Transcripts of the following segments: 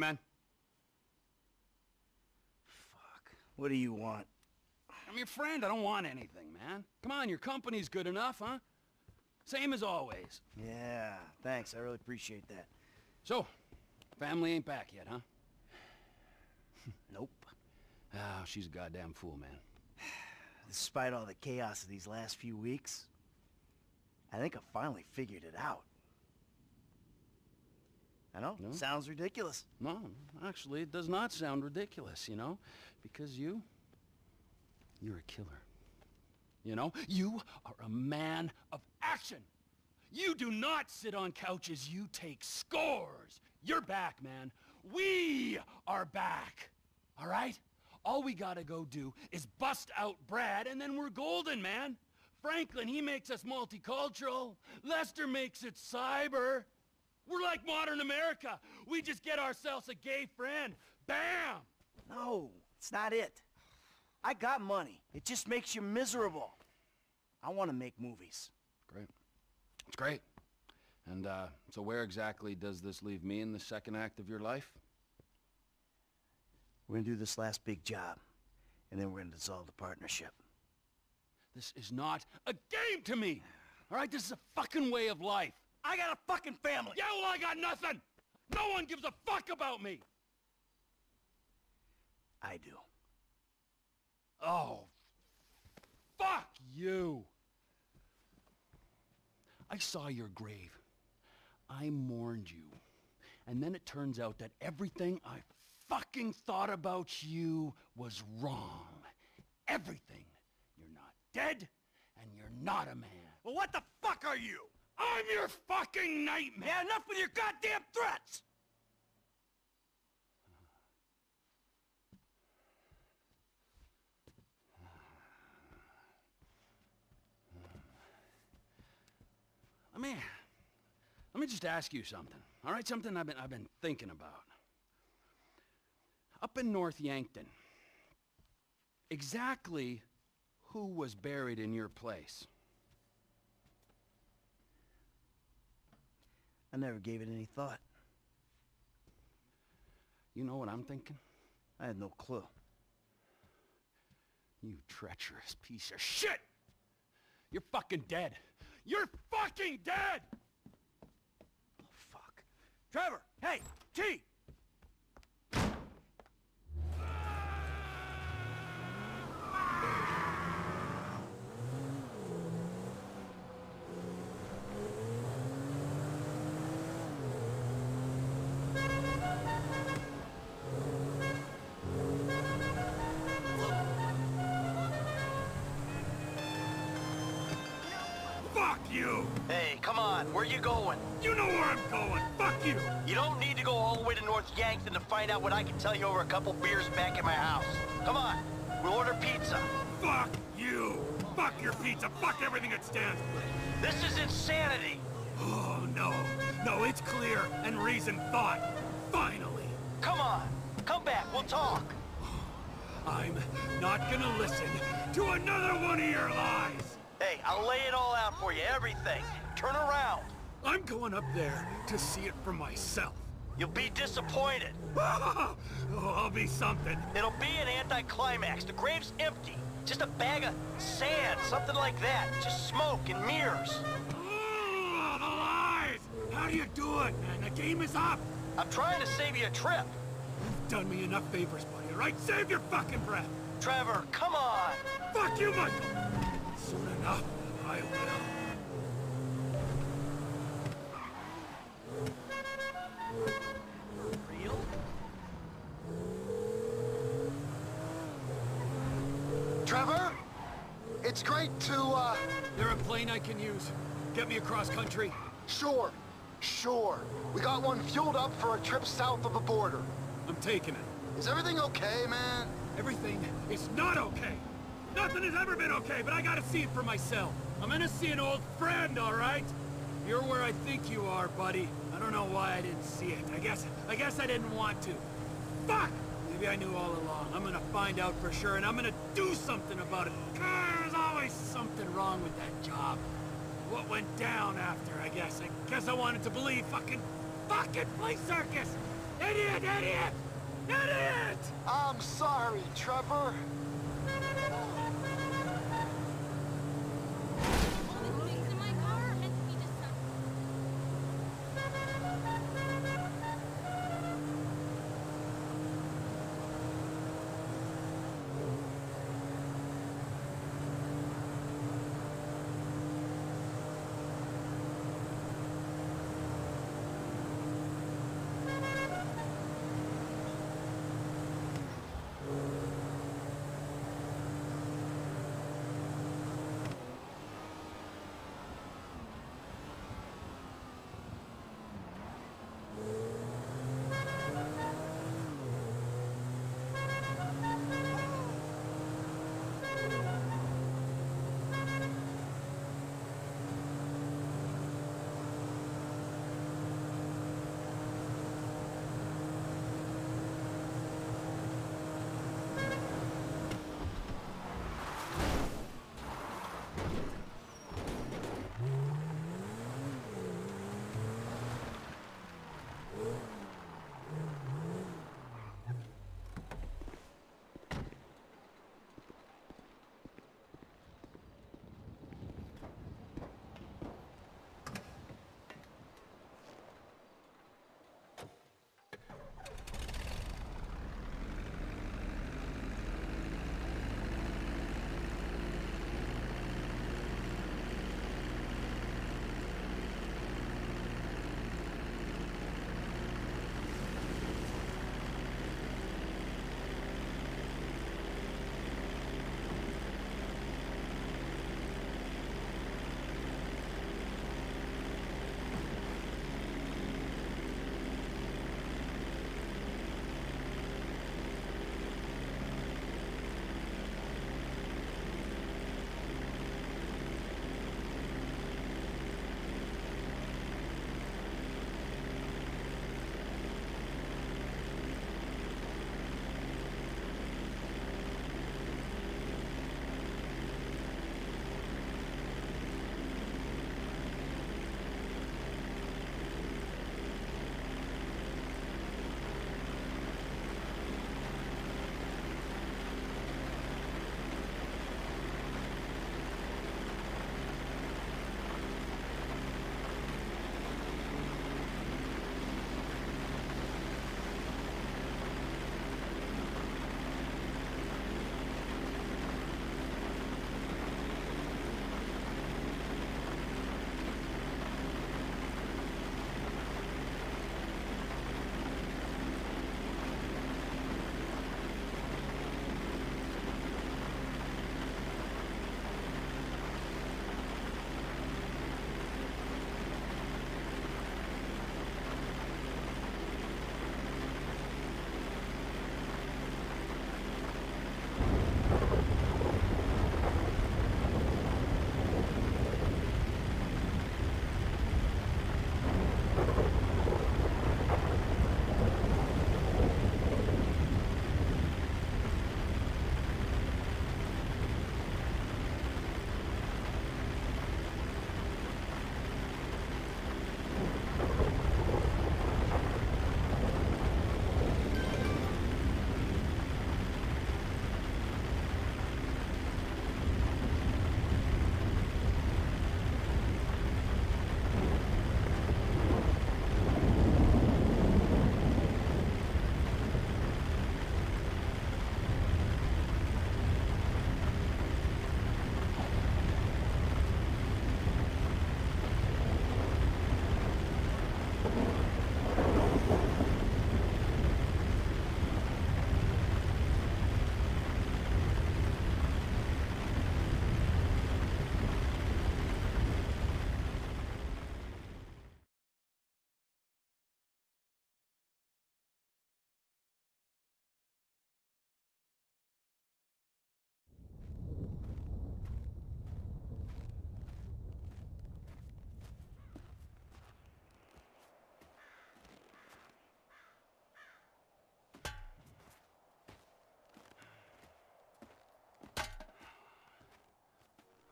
Man. Fuck. What do you want? I'm your friend. I don't want anything, man. Come on, your company's good enough, huh? Same as always. Yeah, thanks. I really appreciate that. So, family ain't back yet, huh? Nope. Ah, she's a goddamn fool, man. Despite all the chaos of these last few weeks, I think I finally figured it out. I know, No? sounds ridiculous. No, actually, it does not sound ridiculous, you know? Because you... You're a killer. You know? You are a man of action! You do not sit on couches, you take scores! You're back, man. We are back! All right? All we gotta go do is bust out Brad, and then we're golden, man! Franklin, he makes us multicultural. Lester makes it cyber. We're like modern America. We just get ourselves a gay friend. Bam! No, it's not it. I got money. It just makes you miserable. I want to make movies. Great. It's great. And, uh, so where exactly does this leave me in the second act of your life? We're gonna do this last big job, and then we're gonna dissolve the partnership. This is not a game to me! All right, this is a fucking way of life. I got a fucking family! Yeah, well, I got nothing! No one gives a fuck about me! I do. Oh, fuck you! I saw your grave. I mourned you. And then it turns out that everything I fucking thought about you was wrong. Everything. You're not dead, and you're not a man. Well, what the fuck are you? I'm your fucking nightmare! Yeah, enough with your goddamn threats! Let me, let me just ask you something. All right, something I've been, I've been thinking about. Up in North Yankton, exactly who was buried in your place? I never gave it any thought. You know what I'm thinking? I had no clue. You treacherous piece of shit! You're fucking dead! You're fucking dead! Oh, fuck. Trevor! Hey! T! You! Hey, come on, where you going? You know where I'm going! Fuck you! You don't need to go all the way to North Yankton to find out what I can tell you over a couple beers back at my house. Come on, we'll order pizza. Fuck you! Fuck your pizza! Fuck everything it stands for! This is insanity. Oh, no. No, it's clear and reasoned thought. Finally. Come on, come back, we'll talk. I'm not gonna listen to another one of your lies. I'll lay it all out for you, everything. Turn around. I'm going up there to see it for myself. You'll be disappointed. oh, I'll be something. It'll be an anticlimax. The grave's empty. Just a bag of sand, something like that. Just smoke and mirrors. Oh, the lies! How do you do it, man? The game is up. I'm trying to save you a trip. You've done me enough favors, buddy, all right? Save your fucking breath. Trevor, come on. Fuck you, Michael! Soon enough, I will. Real? Trevor? It's great to, uh, There a plane I can use? Get me across country? sure, sure. We got one fueled up for a trip south of the border. I'm taking it. Is everything okay, man? Everything is not okay. Nothing has ever been okay, but I gotta see it for myself. I'm gonna see an old friend, all right? You're where I think you are, buddy. I don't know why I didn't see it. I guess, I guess I didn't want to. Fuck! Maybe I knew all along. I'm gonna find out for sure, and I'm gonna do something about it. There's always something wrong with that job. What went down after, I guess. I guess I wanted to believe fucking, fucking play circus! Idiot, idiot! Idiot! I'm sorry, Trevor. Mm-hmm.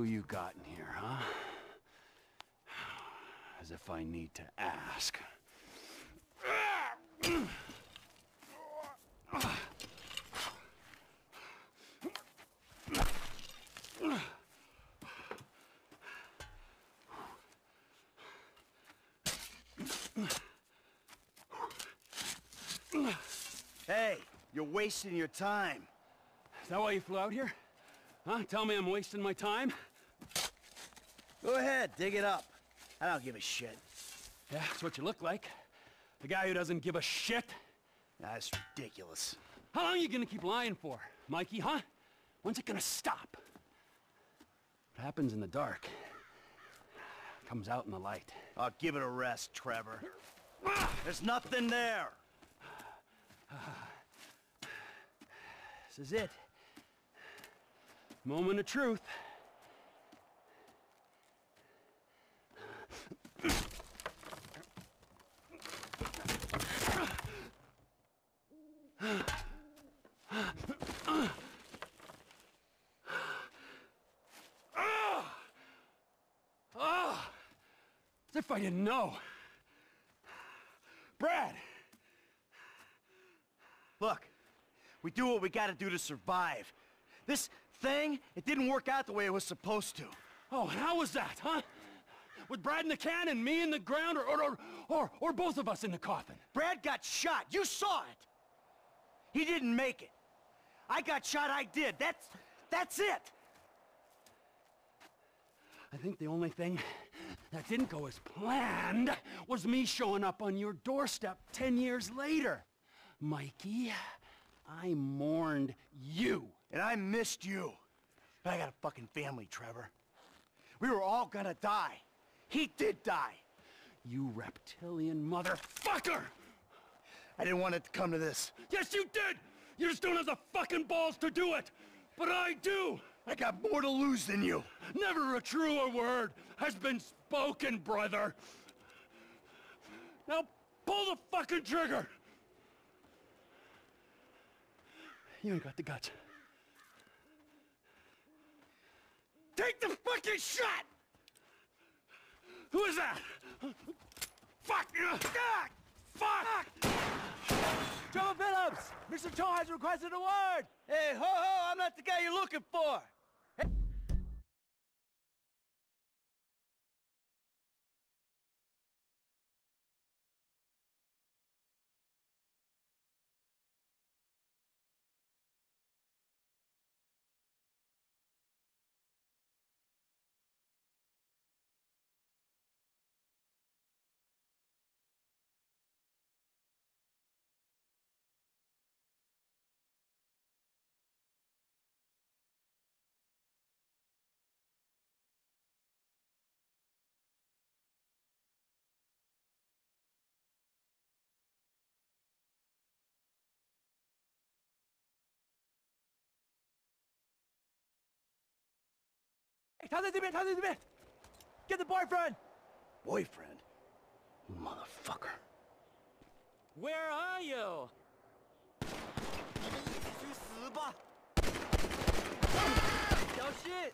Who you got in here, huh? As if I need to ask. Hey, you're wasting your time. Is that why you flew out here? Huh? Tell me I'm wasting my time? Go ahead, dig it up. I don't give a shit. Yeah, that's what you look like. The guy who doesn't give a shit. That's ridiculous. How long are you gonna keep lying for, Mikey, huh? When's it gonna stop? What happens in the dark comes out in the light. I'll give it a rest, Trevor. There's nothing there. This is it. Moment of truth. Ah! As if I didn't know. Brad! Look, we do what we gotta do to survive. This thing, it didn't work out the way it was supposed to. Oh, and how was that, huh? With Brad in the can and me in the ground, or, or, or, or, or both of us in the coffin? Brad got shot. You saw it. He didn't make it. I got shot. I did. That's, that's it. I think the only thing that didn't go as planned was me showing up on your doorstep ten years later. Mikey, I mourned you. And I missed you. But I got a fucking family, Trevor. We were all gonna die. He did die. You reptilian motherfucker! I didn't want it to come to this. Yes, you did! You just don't have the fucking balls to do it! But I do! I got more to lose than you. Never a truer word has been spoken, brother! Now, pull the fucking trigger! You ain't got the guts. Take the fucking shot! Who is that? Fuck! Ah! Fuck! Trevor Phillips! Mr. Cho has requested a word! Hey, ho ho! I'm not the guy you're looking for! 他在这边，他在这边！Get the boyfriend! Boyfriend? Motherfucker. Where are you? 你们一起去死吧！小心！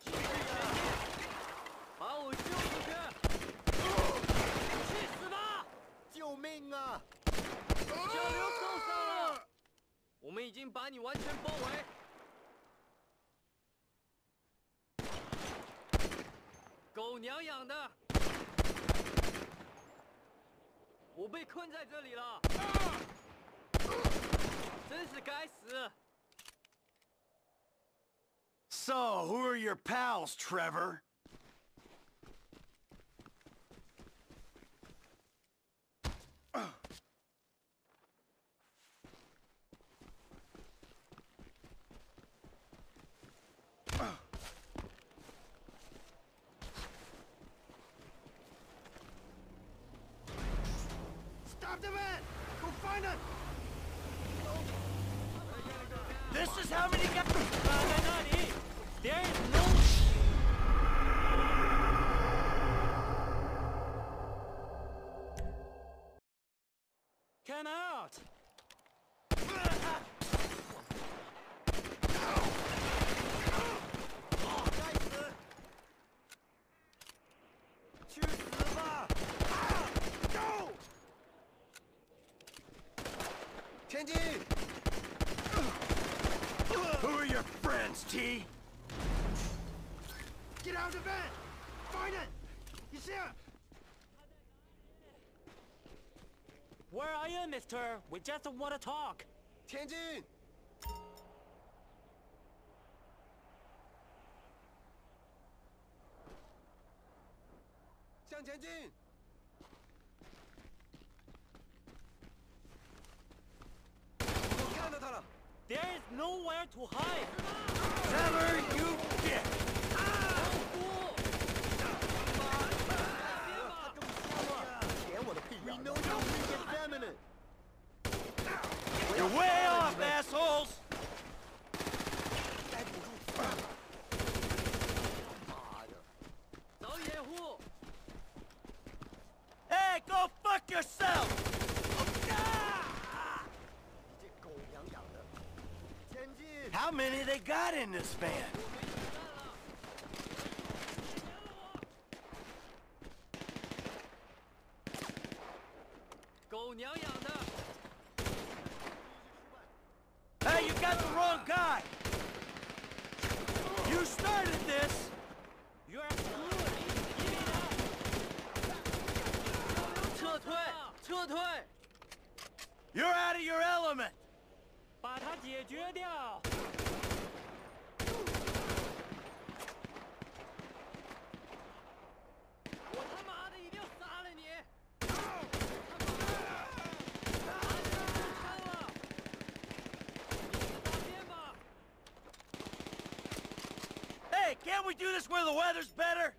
继续前进，把我救出去！去死吧！救命啊！小刘受伤了，我们已经把你完全包围。娘养的！我被困在这里了，真是该死！ So, who are your pals, Trevor? The man! Go find him! This is how many guys... There is no mister. We just want to talk. Tianjin! Tianjin! There is nowhere to hide! Never you get! Ah! We know you're effeminate! You're way off, assholes! Hey, go fuck yourself! How many they got in this van? wrong guy! You started this! You are good. Give it up. 撤退，撤退， You're out of your element! 把它解决掉。 do this where the weather's better?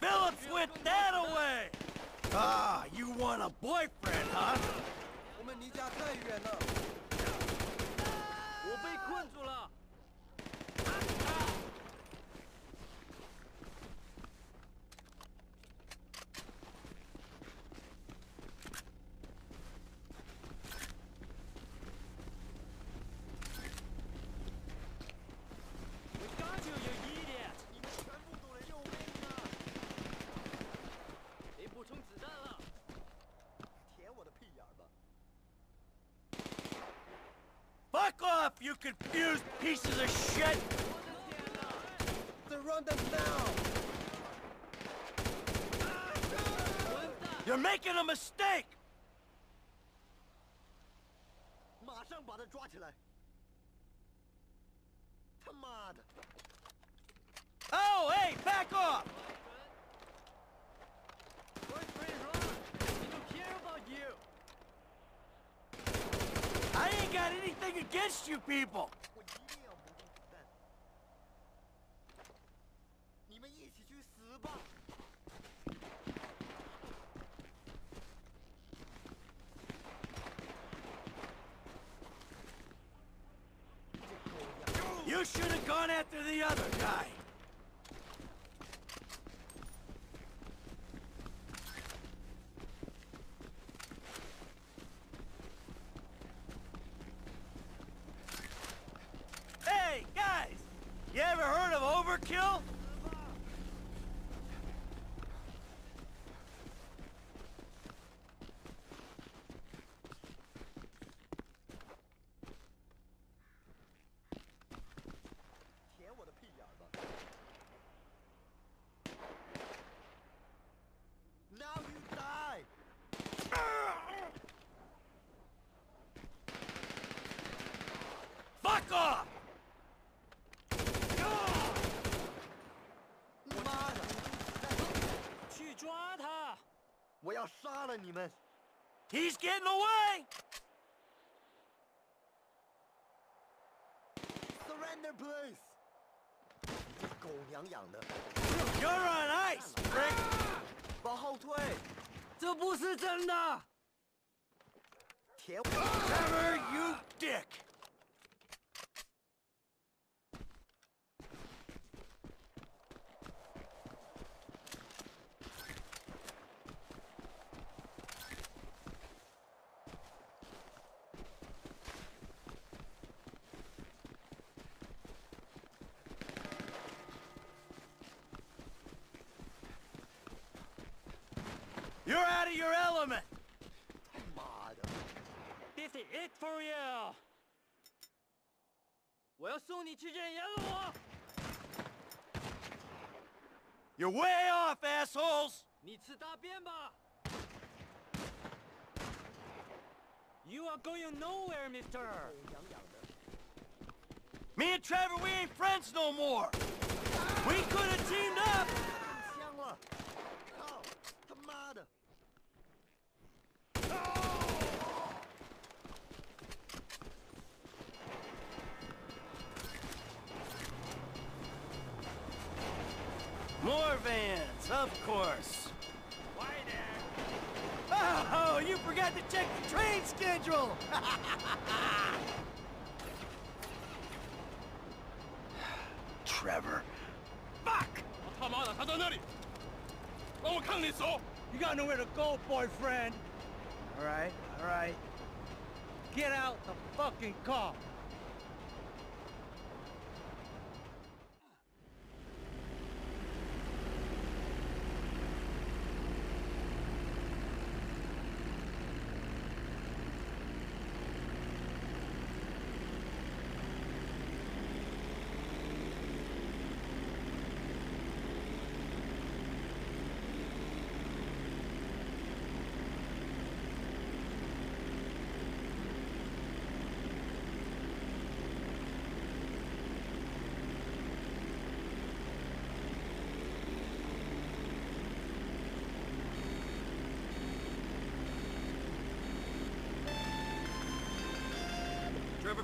Phillips went that away! Ah, you want a boyfriend, huh? up, you confused pieces of shit! Them! You're making a mistake! Against you people! 要杀了你们！ He's getting away! Surrender, please！你这狗娘养的！ You're on ice, prick! 往后退！这不是真的！舔我！ Trevor, you You're out of your element! 妈的！ This is it for you! 我要送你去见阎罗！ You're way off, assholes! 你吃大便吧！You are going nowhere, Mister. Me and Trevor, we ain't friends no more! We could have teamed up! More vans, of course. Why there? Oh, you forgot to check the train schedule! Trevor. Fuck! You got nowhere to go, boyfriend! Alright, alright. Get out the fucking car!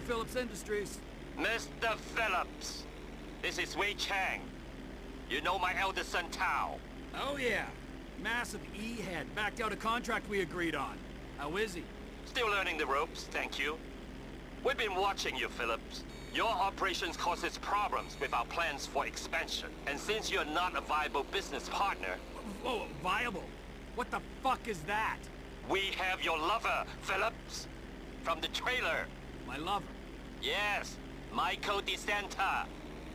Phillips Industries. Mr. Phillips, this is Wei Cheng. You know my eldest son Tao. Oh yeah. Massive E-head. Backed out a contract we agreed on. How is he? Still learning the ropes, thank you. We've been watching you, Phillips. Your operations causes problems with our plans for expansion. And since you're not a viable business partner, Oh, viable? What the fuck is that? we have your lover, Phillips. From the trailer. My lover. Yes, Michael DeSanta.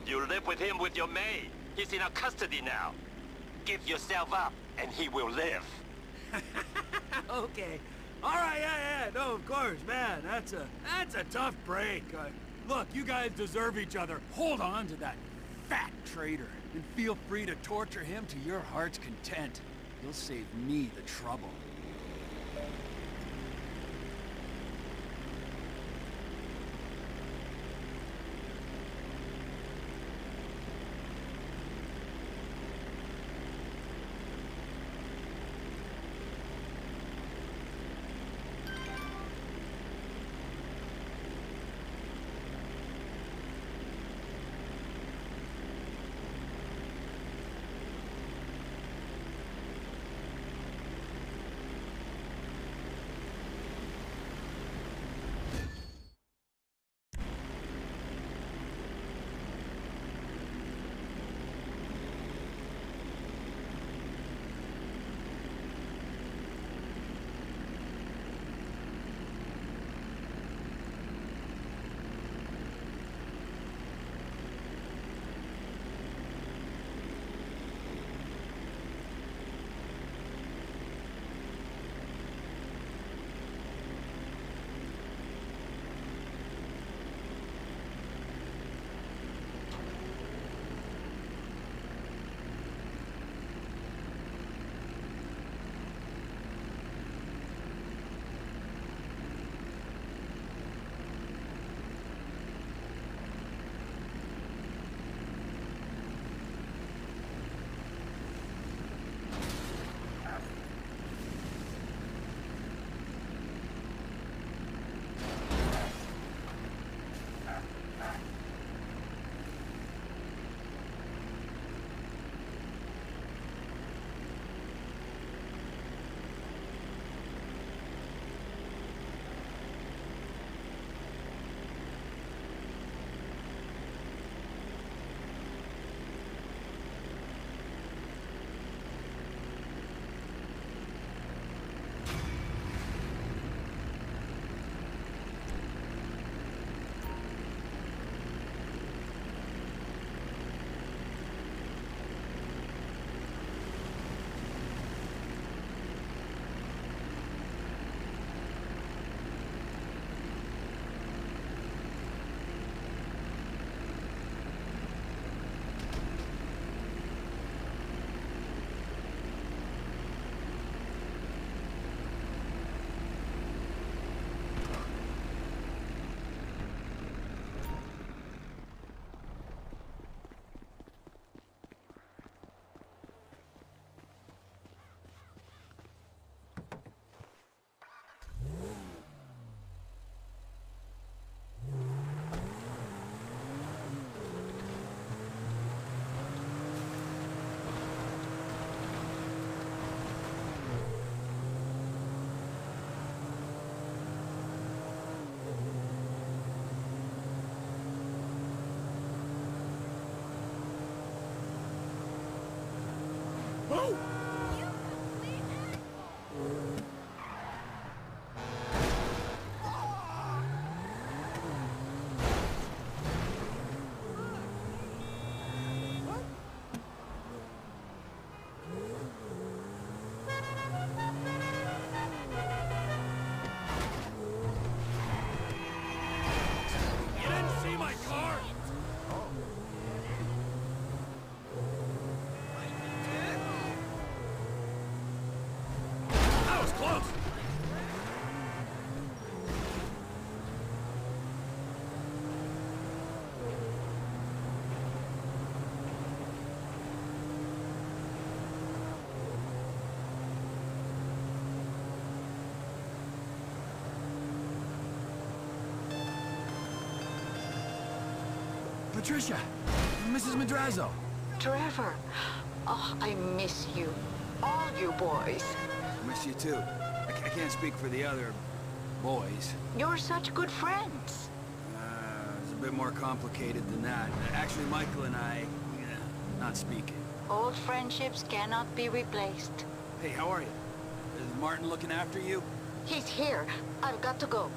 You live with him with your maid. He's in our custody now. Give yourself up, and he will live. okay. All right, yeah, yeah, no, of course, man. That's a that's a tough break. Uh, look, you guys deserve each other. Hold on to that fat traitor, and feel free to torture him to your heart's content. You'll save me the trouble. Patricia, Mrs. Madrazo. Trevor, oh, I miss you. All you boys. I Miss you too. I, I can't speak for the other boys. You're such good friends. Uh, it's a bit more complicated than that. Actually, Michael and I, yeah, not speaking. Old friendships cannot be replaced. Hey, how are you? Is Martin looking after you? He's here. I've got to go.